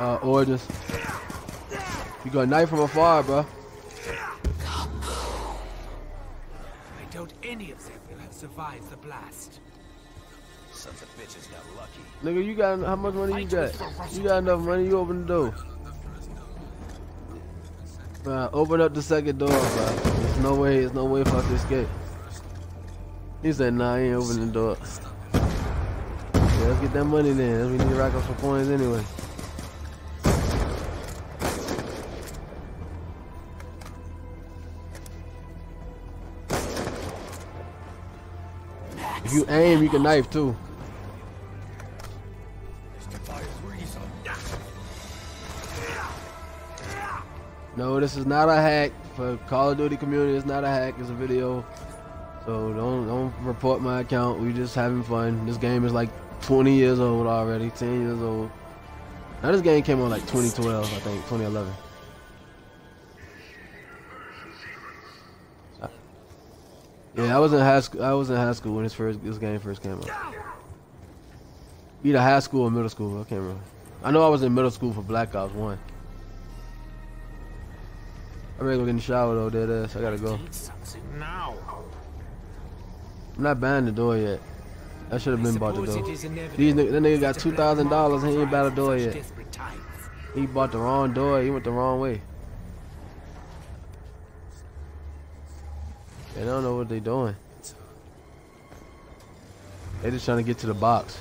uh, Origins. You got a knife from afar, bro. I doubt any of them will have survived the blast. Sons of bitches got lucky. Nigga, you got how much money you got? You got enough money? You open the door. Man, open up the second door, bro. There's no way. There's no way for us to escape. He said, "Nah, I ain't opening the door." Yeah, let's get that money then. We need to rack up some coins anyway. You aim, you can knife too. No, this is not a hack for Call of Duty community. It's not a hack. It's a video. So don't don't report my account. We just having fun. This game is like 20 years old already. 10 years old. Now this game came on like 2012, I think 2011. Yeah, I was in high school. I was in high school when this first this game first came out. Either high school or middle school. I can't remember. I know I was in middle school for Black Ops One. I to go get in the shower though, dead ass. I gotta go. Now. I'm not buying the door yet. I should have been bought the door. These nigga, that nigga got two thousand dollars. He ain't bought the door yet. He bought the wrong door. He went the wrong way. They don't know what they're doing. They just trying to get to the box.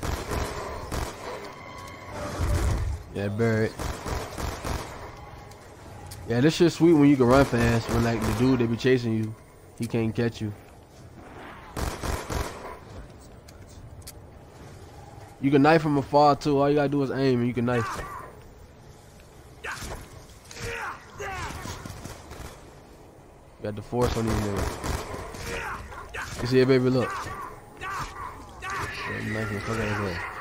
Yeah, it. Yeah, this shit sweet when you can run fast. When like the dude they be chasing you, he can't catch you. You can knife from afar too. All you gotta do is aim and you can knife. Got the force on these niggas. You see it, baby? Look. Yeah, knife the fuck out of his head.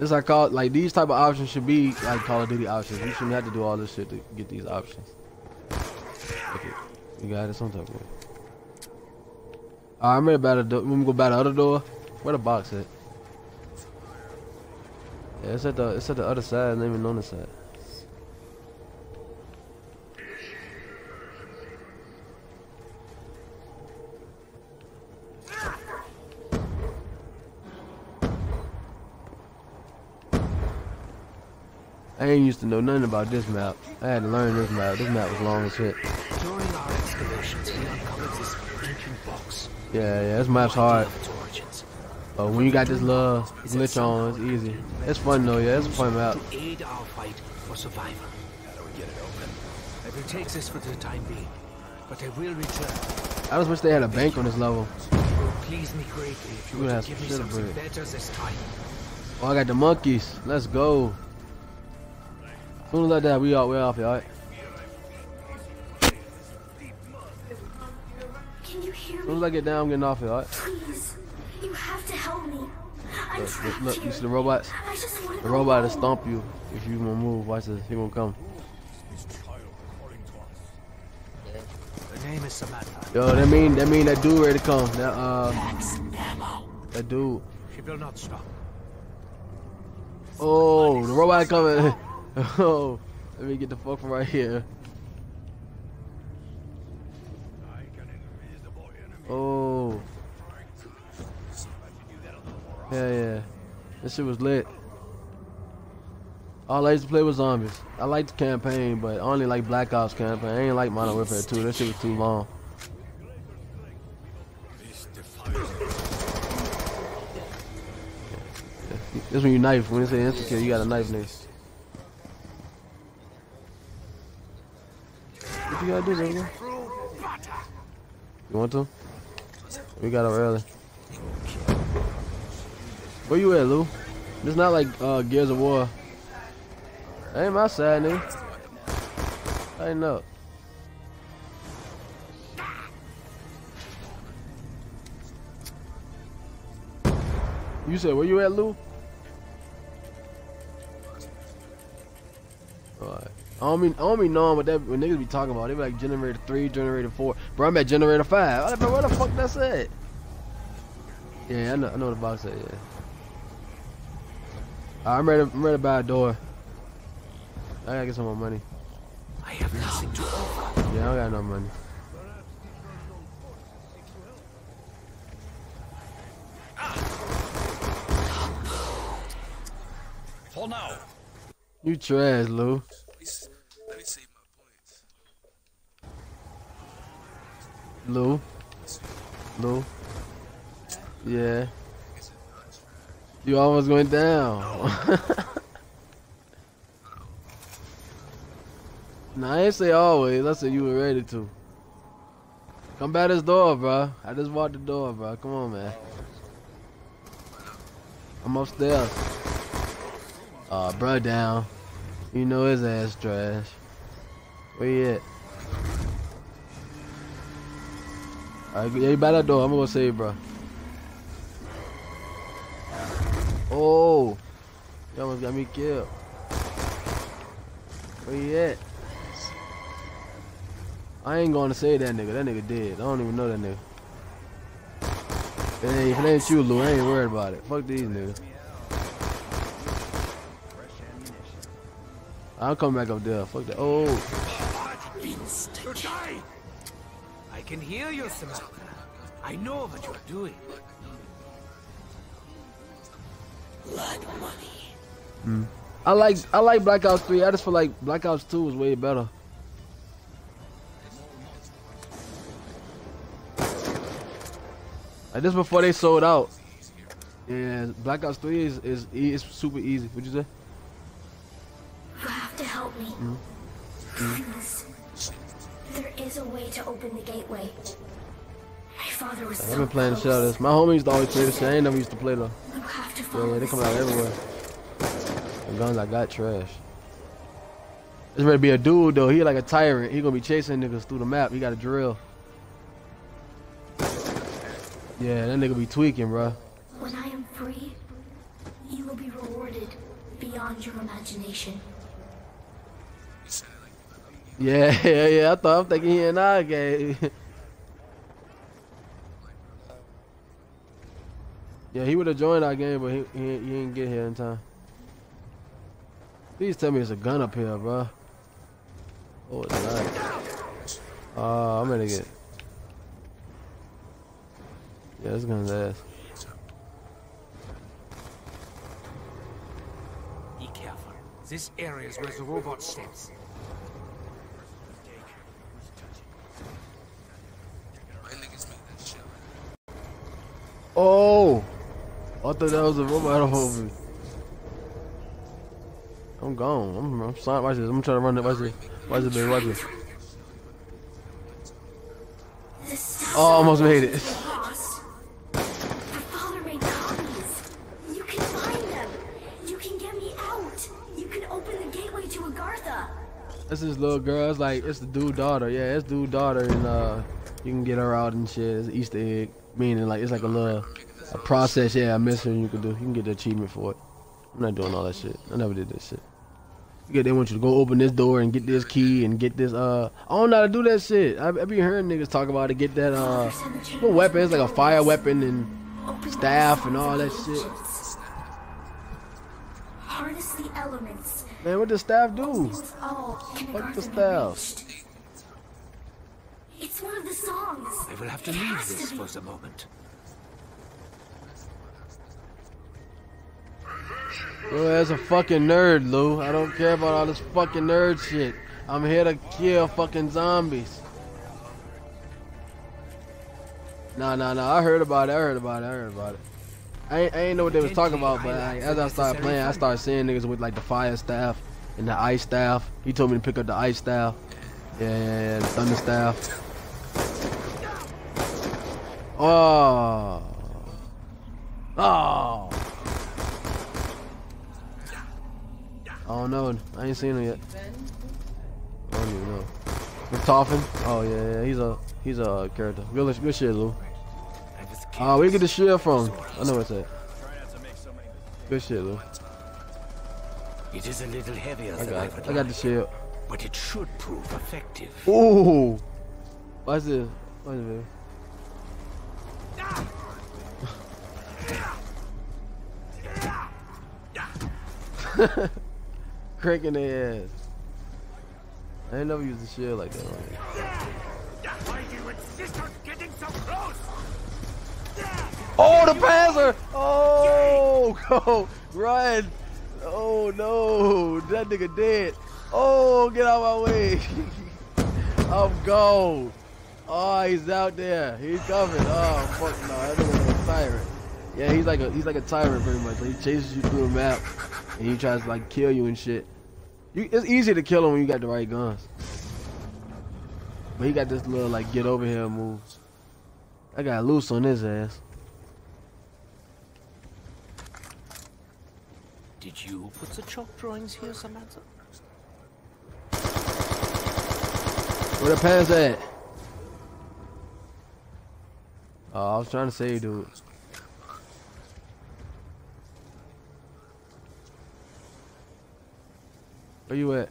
This I call like these type of options should be like Call of Duty options. You shouldn't have to do all this shit to get these options. Okay, you got it some type of way. Alright, I'm ready about the door. Let me go by the other door. Where the box at? Yeah, it's at the it's at the other side, not even on the ain't used to know nothing about this map. I had to learn this map. This map was long as shit. During our excavations, we uncovered this ancient box. Yeah, yeah, this map's hard. But when you got this little glitch on, it's easy. It's fun though, yeah, it's a fun map. To aid our fight for survival. How do we get it open? I will take this for the time being, but I will return. I just wish they had a bank on this level. It will please me greatly if you You were have to give me something better this time. Oh, I got the monkeys. Let's go. Soon as I die, we out, we off, alright? Can you hear Soon as? I get down, I'm getting off here, alright? Please. You have to help me. I'm Look, trapped look, you see the robots? I just The robot will stomp you if you won't move. Watch this, he won't come. Her name is Samantha. Yo, that mean that mean that dude ready to come. That uh, that dude. She will not stop. Oh, the robot coming. Oh, let me get the fuck right here. Oh. Yeah, yeah. This shit was lit. All I used to play was zombies. I liked the campaign, but I only like Black Ops campaign. I ain't like Modern Warfare 2. That shit was too long. This when you knife. When you say instant kill, you got a knife nigga. You gotta do, baby? You want to? We got up early. Where you at, Lou? It's not like uh, Gears of War. That ain't my side, nigga. Tighten up. You said where you at, Lou? I don't mean I don't mean knowing what that when niggas be talking about. They be like generator three, generator four. Bro, I'm at generator five. Like, bro, where the fuck that's at? Yeah, I know I know the box at, yeah. I'm ready. I'm ready to buy a door. I gotta get some more money. I have nothing to offer. Yeah, I don't got no money. Hold now. You trash, Lou. Let me, s- let me save my points. Lou. Lou. Yeah. You almost went down. nah, I ain't say always. I said you were ready to. Come by this door, bro. I just walked the door, bro. Come on, man. I'm upstairs. Uh, bro down. You know his ass trash. Where you at? Alright, by that door. I'm gonna go save, bro. Oh, you almost got me killed. Where you at? I ain't gonna say that nigga. That nigga dead. I don't even know that nigga. Ain't, if it ain't you, Lou, I ain't worried about it. Fuck these niggas. I'll come back up there. Fuck that. Oh, can hear you, Samantha. I know what you're doing. Hmm. I like I like Black Ops 3. I just feel like Black Ops 2 is way better. Like this before they sold out. Yeah, Black Ops 3 is is, is super easy. What'd you say? You have to help me. Hmm. Hmm. Please. There is a way to open the gateway. My father was I've so been playing the shit out of close. this. My homies used to always play this shit. I ain't never used to play though. You have to Yeah, follow yeah, they come out everywhere. The guns I got trash. This ready to be a dude though. He like a tyrant. He gonna be chasing niggas through the map. He got a drill. Yeah, that nigga be tweaking, bruh. When I am free, you will be rewarded beyond your imagination. Yeah, yeah, yeah. I thought I'm thinking he and I game. yeah, he would have joined our game, but he, he he didn't get here in time. Please tell me it's a gun up here, bro. Oh, it's not. Uh, I'm gonna get. Yeah, this gun's ass. Be careful. This area is where the robot steps. My niggas make that shit. Oh! I thought that was a robot over me. I'm gone. I'm, I'm sorry. Watch this. I'm trying to run it. Watch this. Watch this, baby. Watch this. Oh, almost made it. That's this little girl. It's like it's the dude daughter. Yeah, it's dude daughter, and uh, you can get her out and shit. It's Easter egg, meaning like it's like a little a process. Yeah, I miss her, you can do. You can get the achievement for it. I'm not doing all that shit. I never did this shit. Yeah, they want you to go open this door and get this key and get this. Uh, I don't know how to do that shit. I, I be hearing niggas talk about it. Get that uh, what weapon? It's like a fire weapon and staff and all that shit. Harness the elements. Man, what does staff do? With all can Fuck the staff. Reached. It's one of the songs. I will have to It leave has to this for the moment. Yo, as a fucking nerd, Lou. I don't care about all this fucking nerd shit. I'm here to kill fucking zombies. Nah, nah, nah. I heard about it. I heard about it. I heard about it. I ain't, I ain't know what they was talking about, but like, as I started playing, I started seeing niggas with like the fire staff and the ice staff. He told me to pick up the ice staff. Yeah, yeah, yeah, the thunder staff. Oh. Oh. I don't. I ain't seen him yet. I don't even know. McToffin? Oh yeah, yeah. He's a he's a character. Good, good shit, Lou. I was Uh, where you get the shield from? I know what's that. Good shit, Lou. It is a little heavier I than I got would. I got the shield. but it should prove effective. Ooh. Watch this. Watch this, baby. Cranking their ass. I ain't never used a shield like that. Do you insist on getting so close? Oh, the Panzer! Oh, go, run! Oh no, that nigga dead. Oh, get out of my way. I'm gone. Oh, he's out there. He's coming. Oh, fuck no, that nigga's a tyrant. Yeah, he's like a he's like a tyrant pretty much. Like, he chases you through the map, and he tries to like kill you and shit. You, it's easy to kill him when you got the right guns. But he got this little like get over here moves. I got loose on his ass. Did you put the chalk drawings here, Samantha? Where the pants at? Oh, I was trying to say, dude. Where you at?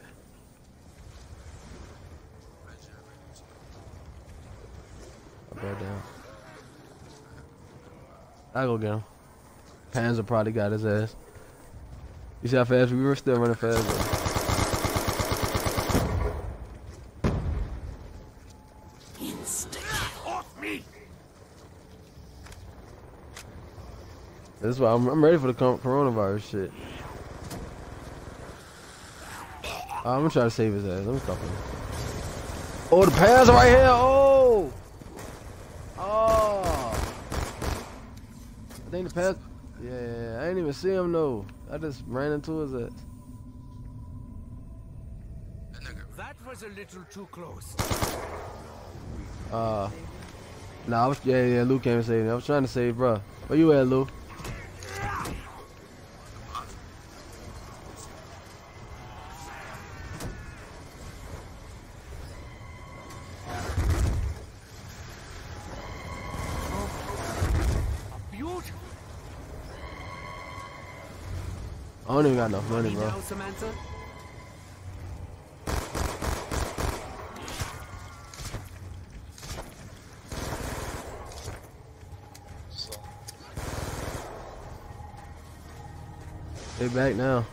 I'll go down. I'll go get him. Panzer probably got his ass. You see how fast we were still running fast though. Off me! That's why I'm, I'm ready for the coronavirus shit. I'm gonna try to save his ass. Let me stop him. Oh, the are right here. Oh, oh. I think the pads. Yeah, I didn't even see him though. I just ran into his ass. That. That was a little too close. Uh, nah, I was yeah yeah. Lou came and saved me. I was trying to save, bruh. Where you at, Lou? Beautiful. I don't even got enough money, bro. Samantha? Back now.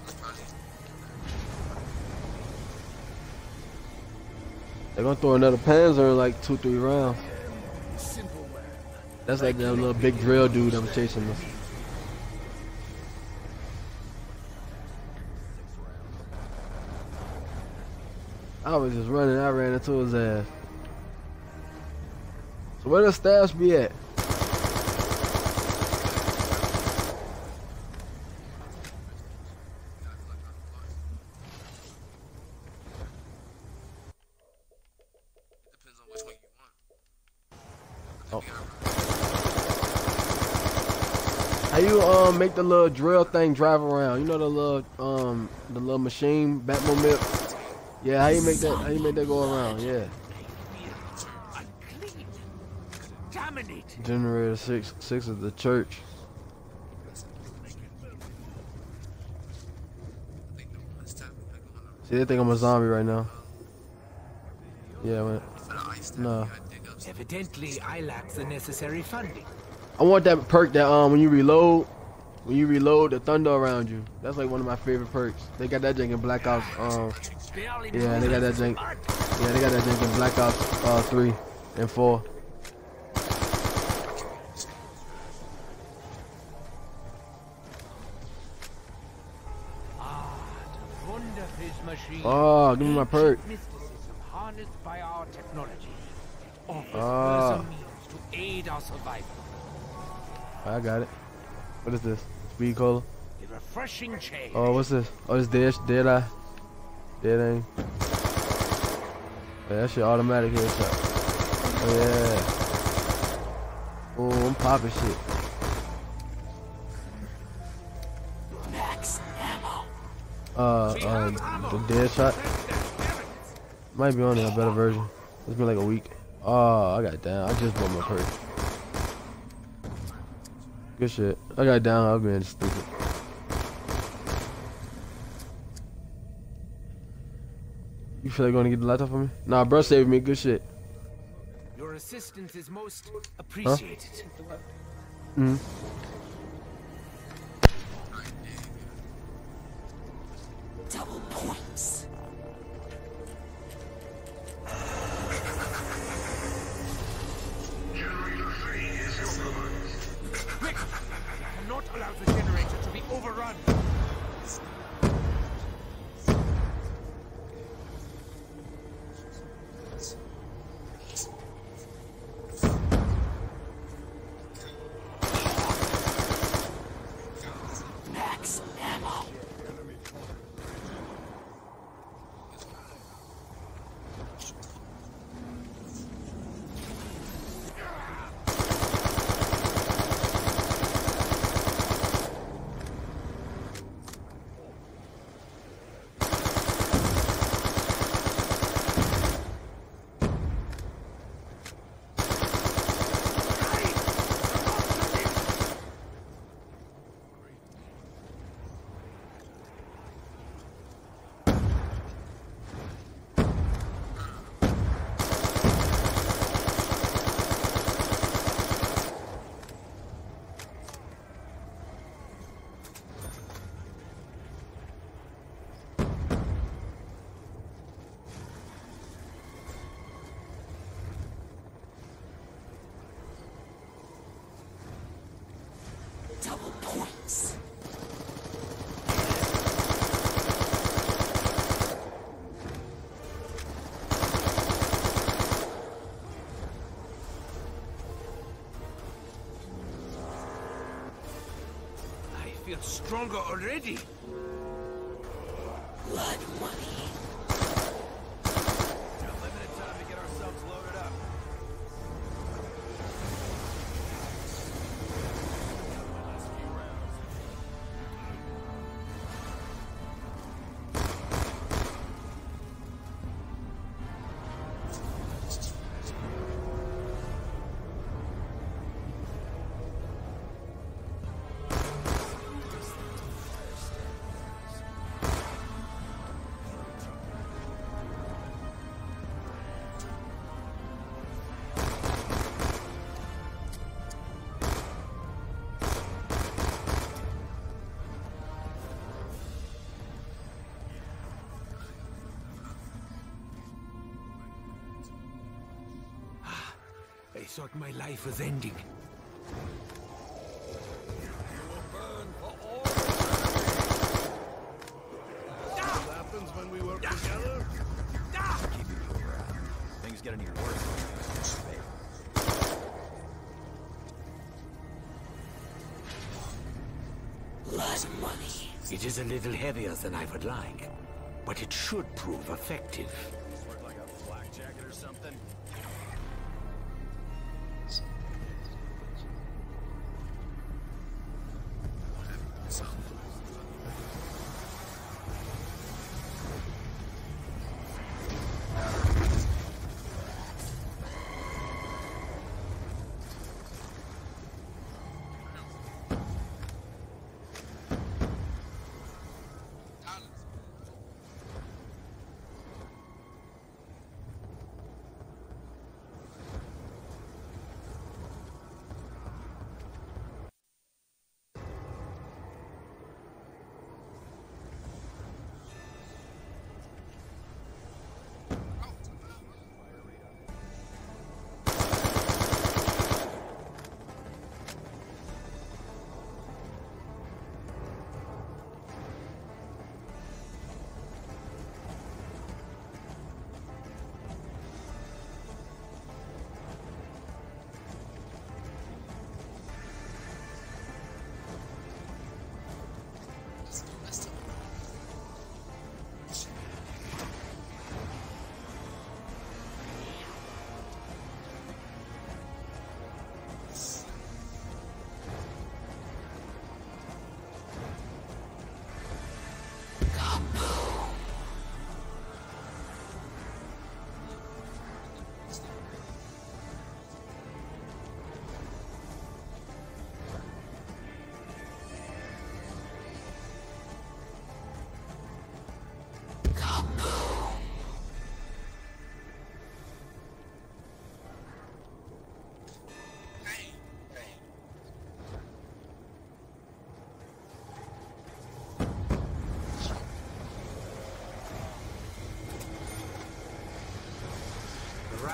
They're gonna throw another Panzer in like two, three rounds. That's like that little big drill dude I was chasing us. Was just running, I ran into his ass. So where the staffs be at? Depends on which one you want. Oh. How you um make the little drill thing drive around? You know the little um the little machine Batmobile? Yeah, how you make that how you make that go around? Yeah. Generator six six of the church. I think no one's tapping. Like, going on. See they think I'm a zombie right now. Yeah, man. For the ice tapping, No. you gotta dig up stuff. Evidently, I lack the necessary funding. I want that perk that um when you reload when you reload the thunder around you. That's like one of my favorite perks. They got that jank in Black Ops um Yeah, they got that jank. yeah, they got that jank in Black Ops uh three and four. Ah, the wonder of his machine. Oh, give me my perk. Ancient Mysticism harnessed by our technology. It offers means to aid our survival. I got it. What is this? Speed cola? A refreshing change. Oh, what's this? Oh, it's dead, dead eye. Dead aim. Yeah, that shit automatic headshot. Oh, yeah. Oh, I'm popping shit. Max ammo. Uh, um, the dead shot. Might be on a better version. It's been like a week. Oh, I got down. I just bought my perk. Good shit. I got down. I've been stupid. Feel like going to get the laptop for me? Nah, bro saved me. Good shit. Your assistance is most appreciated. Mm. Feel stronger already. Blood money. Worse. Hey, Blood money. It is a little heavier than I would like, but it should prove effective.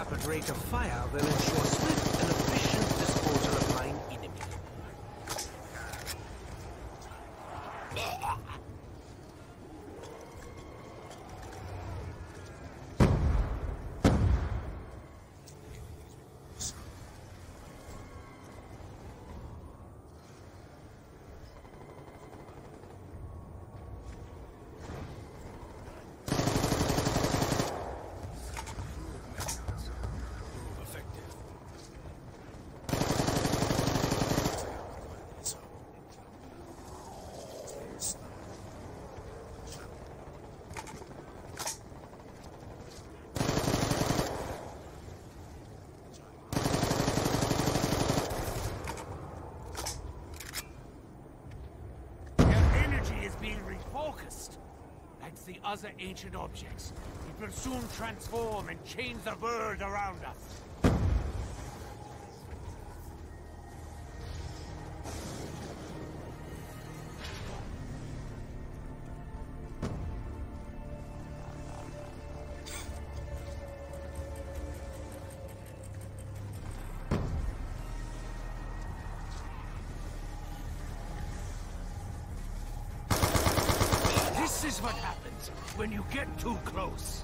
Rapid rate of fire will ensure swift and efficient disposal of mine enemy. Their energy is being refocused. Like ancient objects, it will soon transform and change the world around us. When you get too close.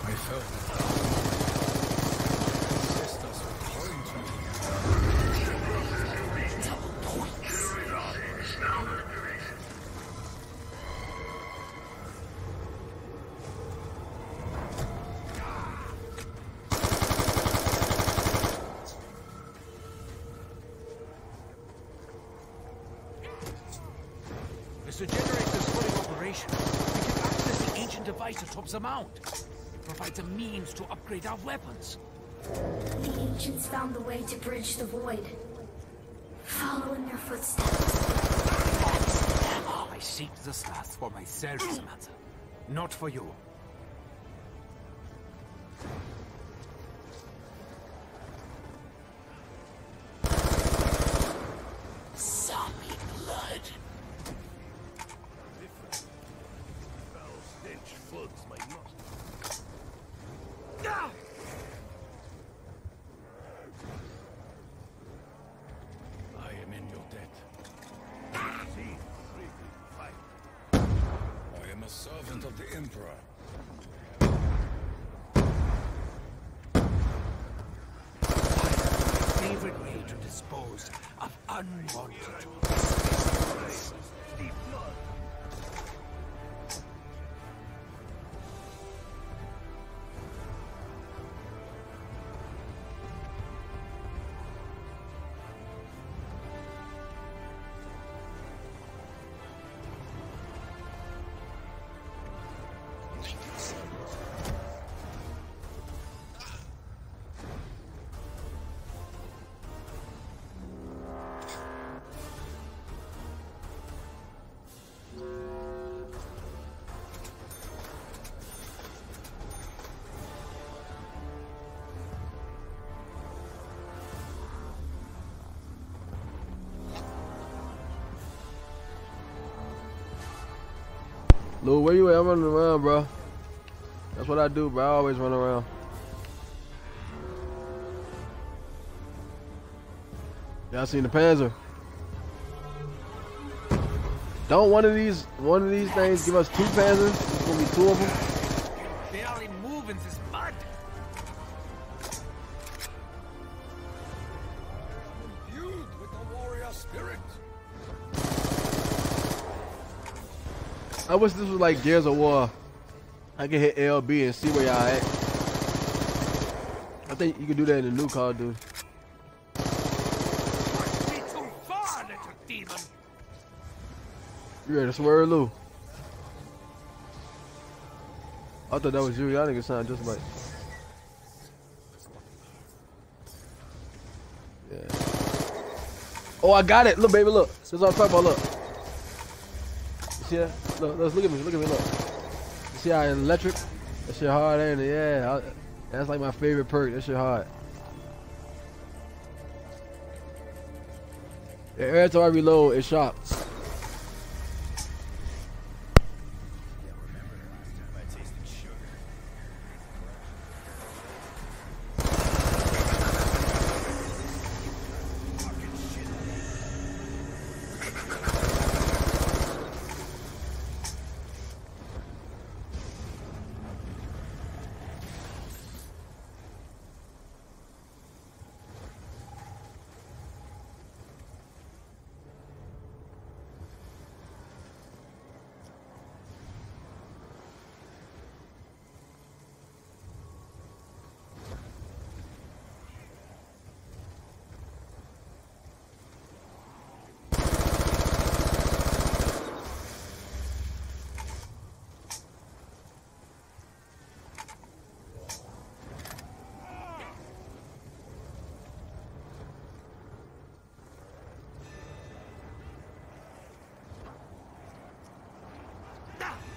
I felt it. Sisters were pouring to me. As the generator is fully operational, we can access the ancient device atop the mount. It provides a means to upgrade our weapons. The ancients found the way to bridge the void. Follow in their footsteps. I seek the stars for myself, Samantha. Not for you. Servant of the Emperor. Favorite way to dispose of unwanted. Lou, where you at? I'm running around, bro. That's what I do, bro. I always run around. Y'all seen the Panzer? Don't one of these one of these things give us two Panzers? It's gonna be two of them. Wish this was like Gears of War. I can hit LB and see where y'all at. I think you can do that in the new little demon. You ready to swear, Lou? I thought that was you. Y'all niggas sound just like. Yeah. Oh, I got it. Look, baby, look. This is I'm talking about. Look. You see that? Look, look, look at me. Look at me. Look. You see how electric? That shit hard, ain't it? Yeah. I, that's like my favorite perk. That shit hard. Every time I reload, it sharp. I tasted sugar.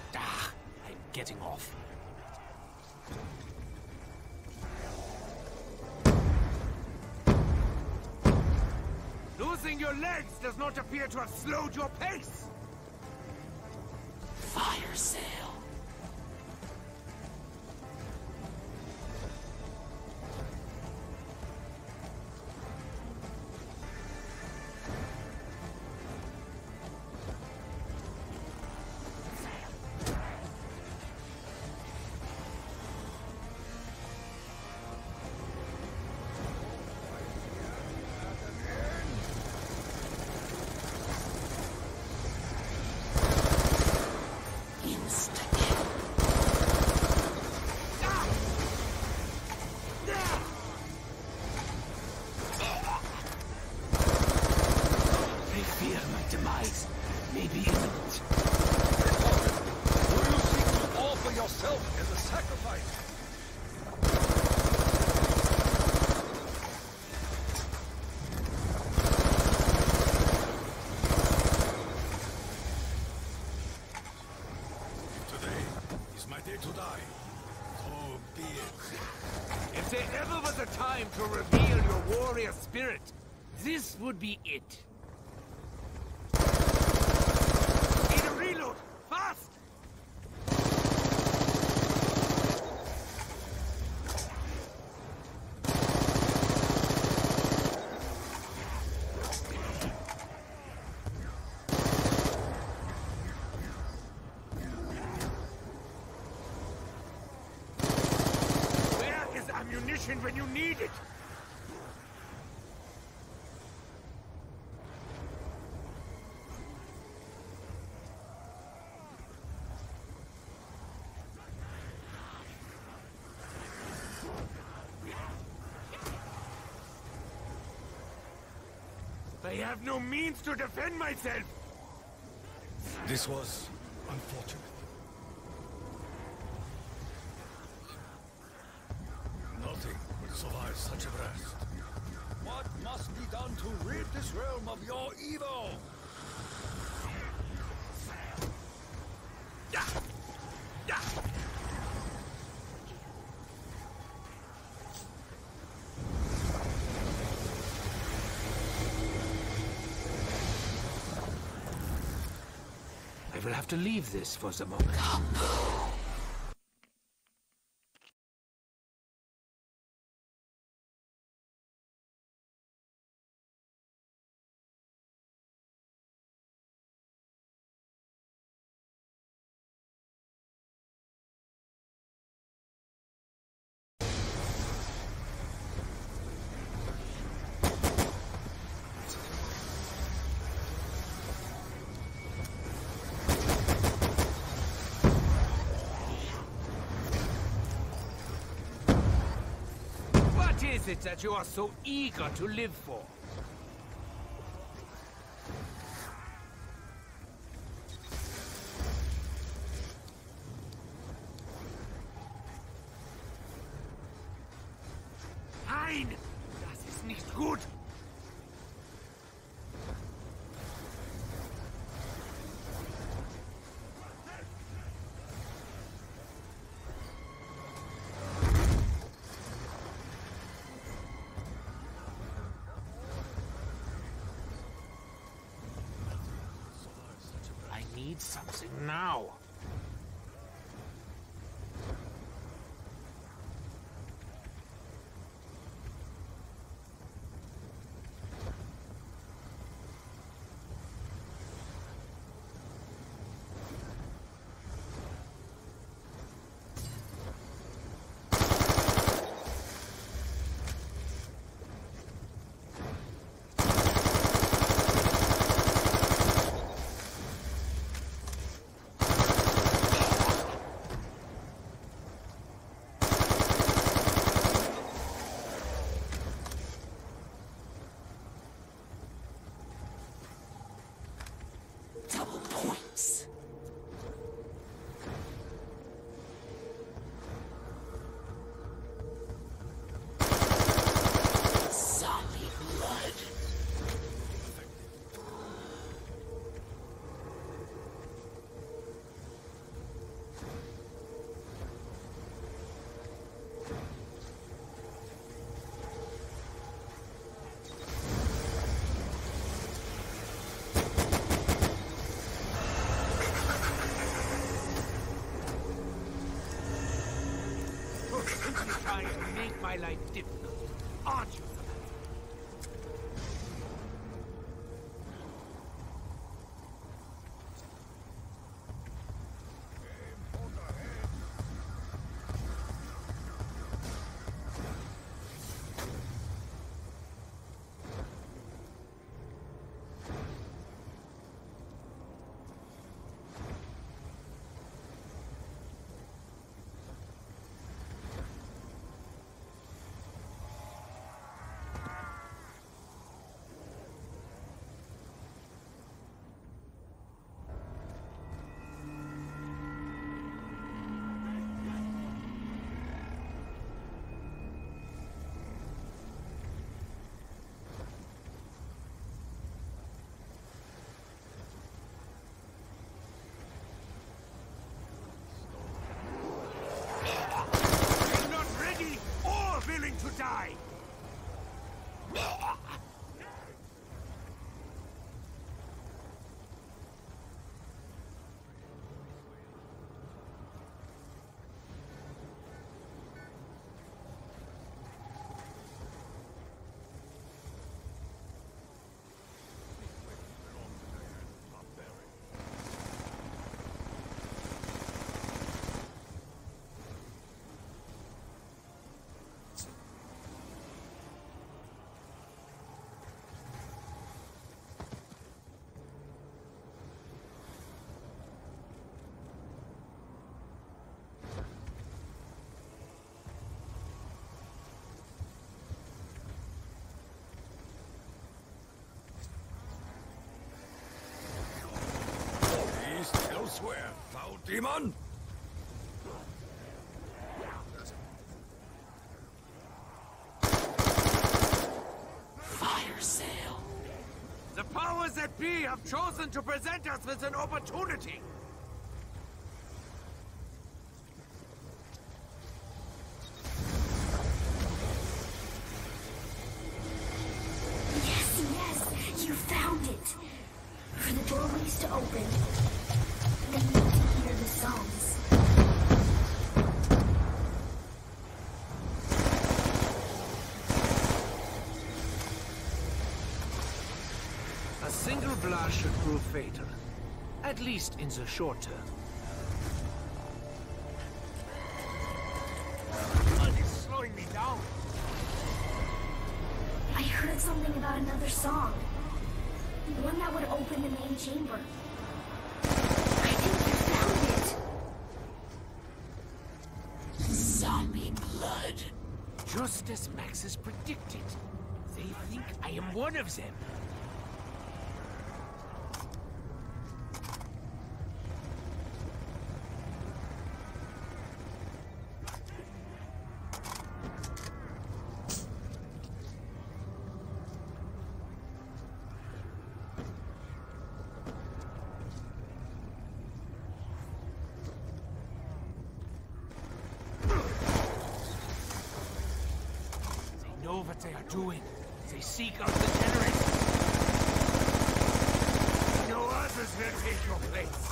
Ah, I'm getting off. Losing your legs does not appear to have slowed your pace. Fire sale. Day to die. So be it. If there ever was a time to reveal your warrior spirit, this would be it. Need a reload! Fast! Where is ammunition when you need it? I have no means to defend myself! This was unfortunate. This realm of your evil? I will have to leave this for the moment. What is it that you are so eager to live for? Now. Double points. Zombie blood. Trying to make my life difficult, aren't you? Samantha? I'm not ready or willing to die! East elsewhere, foul demon! Fire sale. The powers that be have chosen to present us with an opportunity! Least in the short term. Blood is slowing me down. I heard something about another song. One that would open the main chamber. I think you found it. Zombie blood. Just as Maxis predicted. They think I am one of them. what they are doing. They seek out the generators. No others will take your place.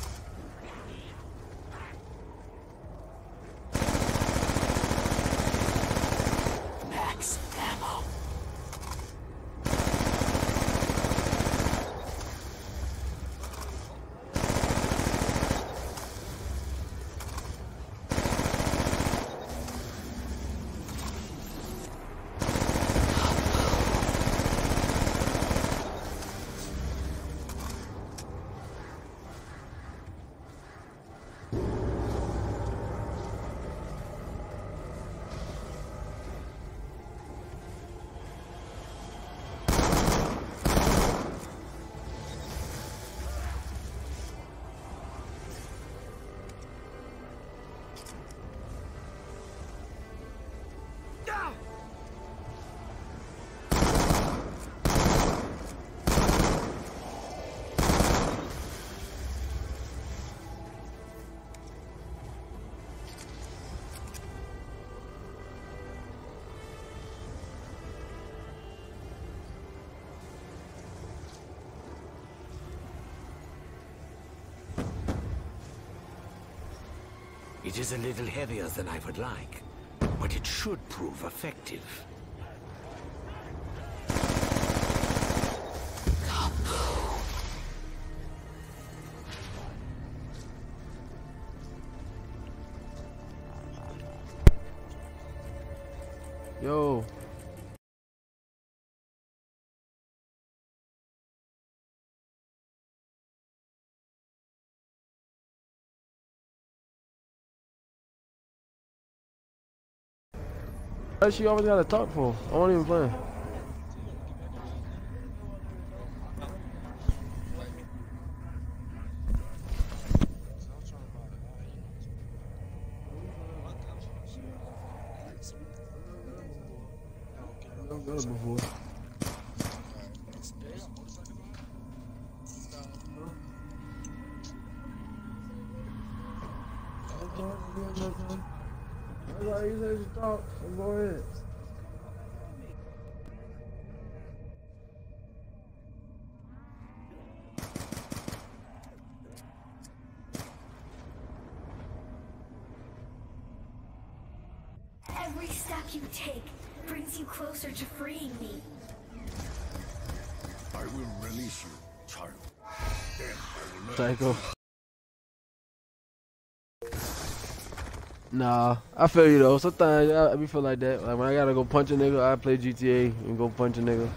It is a little heavier than I would like, but it should prove effective. She always gotta talk for? I won't even play. I've done it before. That's why you said you talk, so go ahead. Every step you take brings you closer to freeing me. I will release you, child. Then I will. Nah, I feel you though. Sometimes I, I be feel like that. Like when I gotta go punch a nigga, I play GTA and go punch a nigga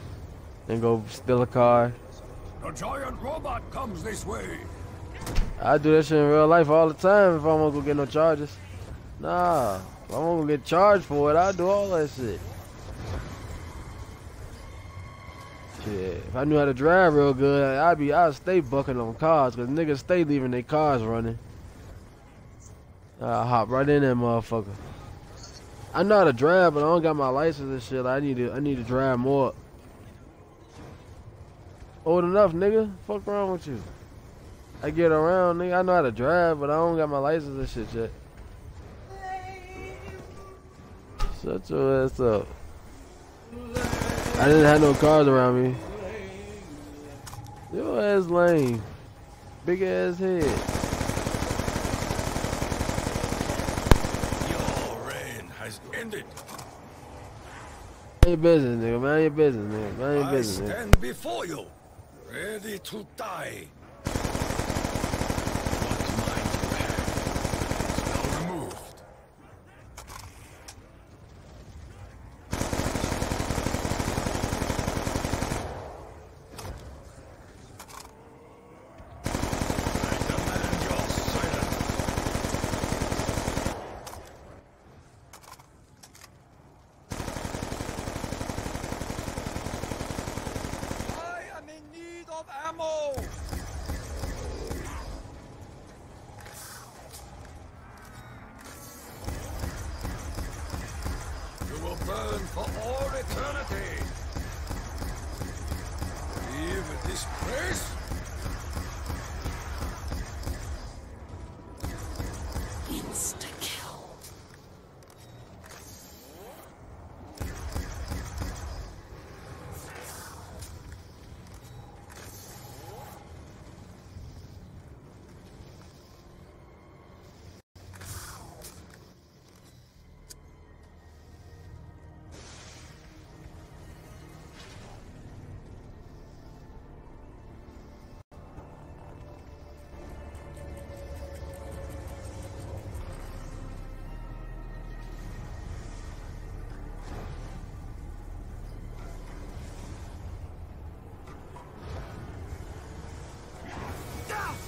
and go steal a car. The giant robot comes this way. I do that shit in real life all the time if I won't go get no charges. Nah, if I won't go get charged for it, I do all that shit. Shit, if I knew how to drive real good, I'd be, I'd stay bucking on cars, cause niggas stay leaving their cars running. I hop right in that motherfucker. I know how to drive, but I don't got my license and shit. I need to, I need to drive more. Old enough, nigga. Fuck wrong with you? I get around, nigga. I know how to drive, but I don't got my license and shit yet. Shut your ass up. I didn't have no cars around me. Your ass lame. Big ass head. Your reign has ended. Mind your business, nigga. Mind your business, nigga. Mind your business, nigga. stand before you, ready to die.